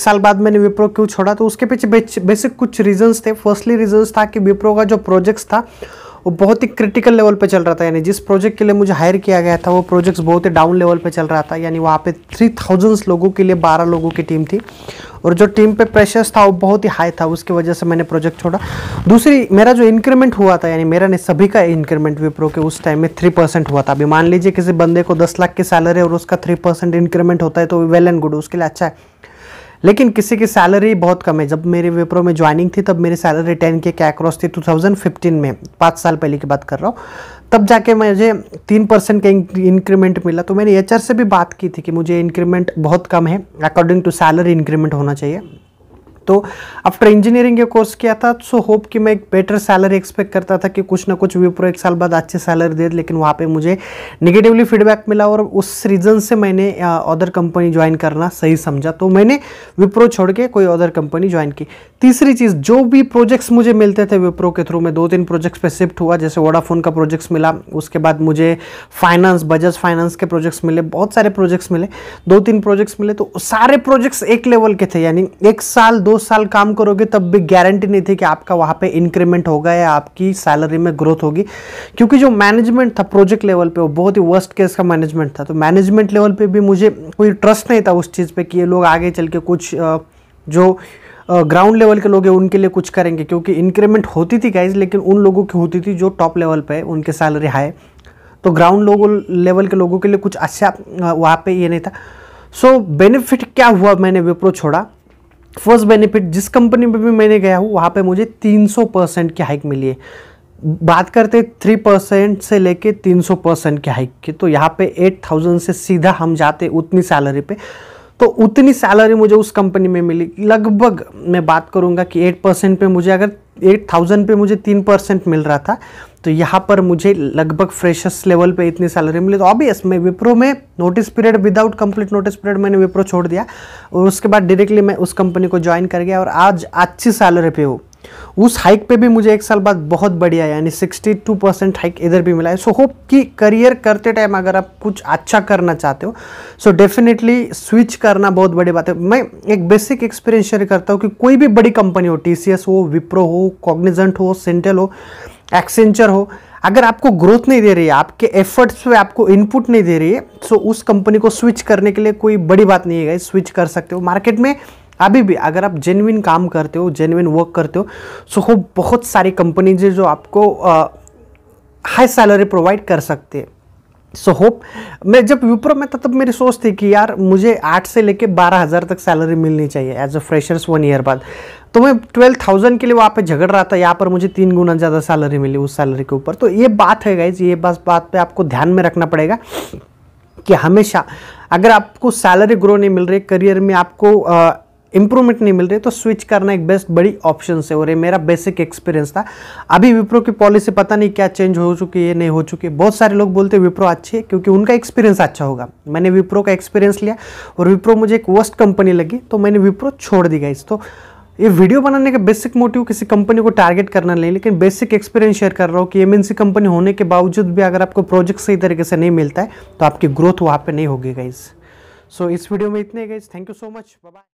साल बाद मैंने विप्रो क्यों छोड़ा तो उसके पीछे बेसिक कुछ रीजंस थे। फर्स्टली रीजंस था कि विप्रो का जो प्रोजेक्ट्स था, वो बहुत ही क्रिटिकल लेवल पे चल रहा था। यानी जिस प्रोजेक्ट के लिए मुझे हायर किया गया था, वो प्रोजेक्ट्स बहुत ही डाउन लेवल पे चल रहा था। यानी वहाँ पे थ्री थाउजेंड्स लोगों के लिए बारह लोगों की टीम थी। और जो टीम पे प्रेशर्स था, वो बहुत ही हाई था। उसकी वजह से मैंने प्रोजेक्ट छोड़ा। दूसरी, मेरा जो इंक्रीमेंट हुआ था, यानी मेरा ने सभी का इंक्रीमेंट विप्रो के उस टाइम में थ्री परसेंट हुआ था। अभी मान लीजिए किसी बंदे को दस लाख की सैलरी और उसका थ्री परसेंट इंक्रीमेंट होता है तो वेल एंड गुड उसके लिए अच्छा है। लेकिन किसी की सैलरी बहुत कम है। जब मेरे विप्रो में ज्वाइनिंग थी, तब मेरी सैलरी टेन के क्या क्रॉस थी 2015 में, पाँच साल पहले की बात कर रहा हूँ। तब जाके मुझे तीन परसेंट का इंक्रीमेंट मिला। तो मैंने एचआर से भी बात की थी कि मुझे इंक्रीमेंट बहुत कम है। अकॉर्डिंग टू सैलरी इंक्रीमेंट होना चाहिए। तो आफ्टर इंजीनियरिंग ये कोर्स किया था सो होप कि मैं एक बेटर सैलरी एक्सपेक्ट करता था कि कुछ ना कुछ विप्रो एक साल बाद अच्छी सैलरी दे, लेकिन वहाँ पे मुझे निगेटिवली फीडबैक मिला और उस रीज़न से मैंने अदर कंपनी ज्वाइन करना सही समझा। तो मैंने विप्रो छोड़ के कोई अदर कंपनी ज्वाइन की। तीसरी चीज़, जो भी प्रोजेक्ट्स मुझे मिलते थे विप्रो के थ्रू में दो तीन प्रोजेक्ट्स पर शिफ्ट हुआ, जैसे वोडाफोन का प्रोजेक्ट्स मिला, उसके बाद मुझे फाइनेंस बजाज फाइनेंस के प्रोजेक्ट्स मिले, बहुत सारे प्रोजेक्ट्स मिले दो तीन प्रोजेक्ट्स मिले तो सारे प्रोजेक्ट्स एक लेवल के थे, यानी एक साल दो साल काम करोगे तब भी गारंटी नहीं थी कि आपका वहाँ पे इंक्रीमेंट होगा या आपकी सैलरी में ग्रोथ होगी। क्योंकि जो मैनेजमेंट था प्रोजेक्ट लेवल पे वो बहुत ही वर्स्ट केस का मैनेजमेंट था। तो मैनेजमेंट लेवल पे भी मुझे कोई ट्रस्ट नहीं था उस चीज़ पे कि ये लोग आगे चल के कुछ जो ग्राउंड लेवल के लोग हैं उनके लिए कुछ करेंगे। क्योंकि इंक्रीमेंट होती थी गाइज़ लेकिन उन लोगों की होती थी जो टॉप लेवल पे उनके सैलरी हाई तो ग्राउंड लोगों लेवल के लोगों के लिए कुछ अच्छा वहाँ पे ये नहीं था। सो so, बेनिफिट क्या हुआ? मैंने विप्रो छोड़ा। फ़र्स्ट बेनिफिट, जिस कंपनी में भी मैंने गया हूँ, वहाँ पे मुझे 300 परसेंट की हाइक मिली है। बात करते थ्री परसेंट से लेके 300 परसेंट की हाइक की। तो यहाँ पे 8000 से सीधा हम जाते उतनी सैलरी पे। तो उतनी सैलरी मुझे उस कंपनी में मिली। लगभग मैं बात करूँगा कि एट परसेंट पर मुझे अगर एट थाउज़ेंड पर मुझे तीन परसेंट मिल रहा था तो यहाँ पर मुझे लगभग फ्रेशर्स लेवल पे इतनी सैलरी मिली। तो ऑब्वियस मैं विप्रो में notice period without complete notice period मैंने विप्रो छोड़ दिया और उसके बाद डायरेक्टली मैं उस कंपनी को ज्वाइन कर गया और आज अच्छी सैलरी पे हूँ। उस हाइक पे भी मुझे एक साल बाद बहुत बढ़िया, यानी 62 परसेंट हाइक इधर भी मिला है। सो होप कि करियर करते टाइम अगर आप कुछ अच्छा करना चाहते हो सो डेफिनेटली स्विच करना बहुत बड़ी बात है। मैं एक बेसिक एक्सपीरियंस शेयर करता हूँ कि कोई भी बड़ी कंपनी हो टीसीएस हो विप्रो हो कॉग्निजेंट हो सेंटेल हो एक्सेंचर हो, अगर आपको ग्रोथ नहीं दे रही है, आपके एफर्ट्स पे आपको इनपुट नहीं दे रही है सो उस कंपनी को स्विच करने के लिए कोई बड़ी बात नहीं है स्विच कर सकते हो। मार्केट में अभी भी अगर आप जेनविन काम करते हो जेनविन वर्क करते हो सो हो बहुत सारी कंपनीज़ जो आपको हाई सैलरी प्रोवाइड कर सकते हैं। सो so, होप मैं जब विप्रो में था तब मेरी सोच थी कि यार मुझे आठ से लेके बारह हज़ार तक सैलरी मिलनी चाहिए as a freshers one year बाद। तो मैं ट्वेल्व थाउज़ेंड के लिए वहाँ पे झगड़ रहा था यहाँ पर मुझे तीन गुना ज़्यादा सैलरी मिली उस सैलरी के ऊपर। तो ये बात है गाइज़ ये बस बात पे आपको ध्यान में रखना पड़ेगा कि हमेशा अगर आपको सैलरी ग्रो नहीं मिल रही करियर में आपको इंप्रूवमेंट नहीं मिल रही तो स्विच करना एक बेस्ट बड़ी ऑप्शन है। और ये मेरा बेसिक एक्सपीरियंस था। अभी विप्रो की पॉलिसी पता नहीं क्या चेंज हो चुकी है, नहीं हो चुकी है। बहुत सारे लोग बोलते हैं, विप्रो अच्छी है, क्योंकि उनका एक्सपीरियंस अच्छा होगा। मैंने विप्रो का एक्सपीरियंस लिया और विप्रो मुझे एक वर्स्ट कंपनी लगी तो मैंने विप्रो छोड़ दी गई तो ये वीडियो बनाने का बेसिक मोटिव किसी कंपनी को टारगेट करना नहीं, लेकिन बेसिक एक्सपीरियंस शेयर कर रहा हूँ कि एमएनसी कंपनी होने के बावजूद भी अगर आपको प्रोजेक्ट सही तरीके से नहीं मिलता है तो आपकी ग्रोथ वहाँ पे नहीं होगी गाइज़ सो इस वीडियो में इतने guys thank you so much bye